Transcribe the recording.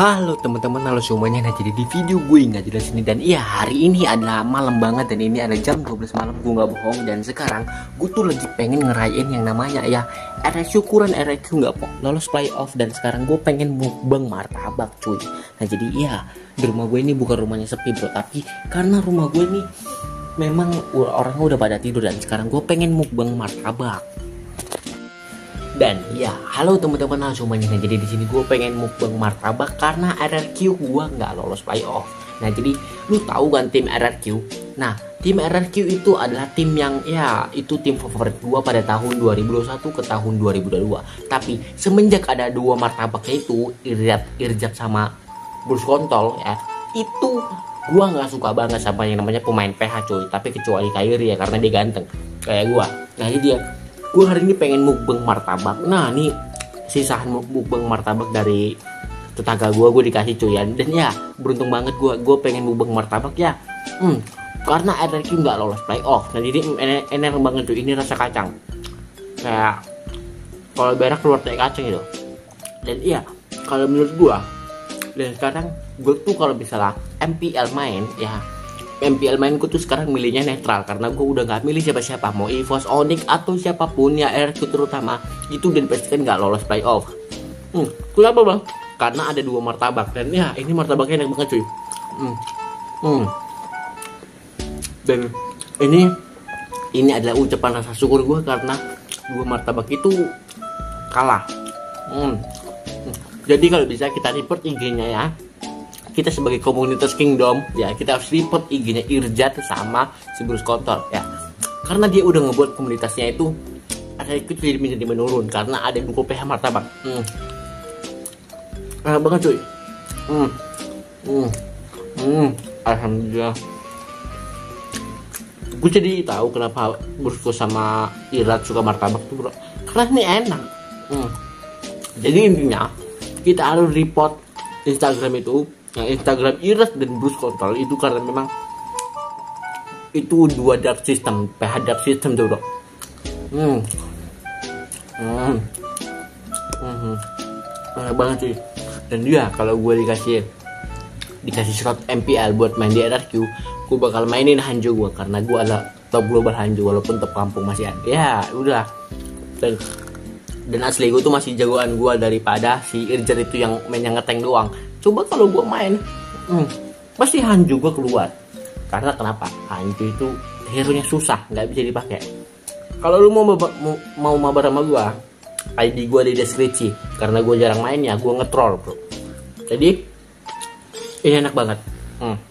Halo teman-teman, halo semuanya. Nah jadi di video gue nggak jelas ini Dan iya hari ini adalah malam banget Dan ini ada jam 12 malam gue nggak bohong. Dan sekarang gue tuh lagi pengen ngerayain yang namanya ya Ada syukuran RQ nggak po Lolos playoff dan sekarang gue pengen mukbang martabak cuy. Nah jadi iya di rumah gue ini bukan rumahnya sepi bro. Tapi karena rumah gue ini memang orangnya udah pada tidur Dan sekarang gue pengen mukbang martabak dan ya, halo teman-teman langsung semuanya. Nah, jadi di sini gue pengen mukbang martabak karena RRQ gue nggak lolos playoff. Nah, jadi lu tahu kan tim RRQ? Nah, tim RRQ itu adalah tim yang ya itu tim favorit gue pada tahun 2021 ke tahun 2022. Tapi semenjak ada dua martabaknya itu Irjat Irjat sama Bruce Kontol ya, itu gue nggak suka banget sama yang namanya pemain PH cuy. Tapi kecuali Kyrie ya karena dia ganteng kayak gue. Nah, ini dia gue hari ini pengen mukbang martabak. Nah ini sisahan mukbang martabak dari tetangga gue gue dikasih cuyan. Dan ya beruntung banget gue gue pengen mukbang martabak ya. Hmm, karena RRQ nggak lolos playoff. Nah jadi enak, enak banget tuh. Ini rasa kacang. Kayak kalau berak keluar kayak kacang gitu. Dan iya kalau menurut gue dan sekarang gue tuh kalau misalnya MPL main ya MPL mainku tuh sekarang milihnya netral karena gue udah nggak milih siapa-siapa mau EVOS Onyx atau siapa pun ya RQ terutama itu dan pastikan nggak lolos playoff. Hmm, kenapa bang? Karena ada dua martabak dan ya ini martabaknya enak banget cuy. Hmm. Hmm. Dan ini ini adalah ucapan rasa syukur gue karena dua martabak itu kalah. Hmm. hmm. Jadi kalau bisa kita report IG-nya ya kita sebagai komunitas Kingdom ya kita harus report IG-nya Irjat sama si Bruce Kotor ya karena dia udah ngebuat komunitasnya itu ada ikut jadi menjadi menurun karena ada buku PH martabak hmm. enak banget cuy hmm. Hmm. Hmm. alhamdulillah gue jadi tahu kenapa Bruce sama Irat suka martabak tuh bro karena ini enak hmm. jadi intinya kita harus report Instagram itu yang Instagram Iras dan Bruce Control itu karena memang itu dua dark system PH dark system tuh hmm. Hmm. Hmm. Enak banget sih. Dan dia kalau gue dikasih dikasih slot MPL buat main di RRQ gue bakal mainin Hanjo gue karena gue adalah top global Hanjo walaupun top kampung masih ada. Ya udah. Dan dan asli gue tuh masih jagoan gue daripada si Irjan itu yang main yang ngeteng doang coba kalau gue main. Hmm, pasti Hanju gue keluar. Karena kenapa? Hanju itu hero nya susah nggak bisa dipakai. Kalau lu mau mau, mau mabar sama gue ID gue di deskripsi. Karena gue jarang main ya gue ngetrol bro. Jadi ini enak banget. Hmm.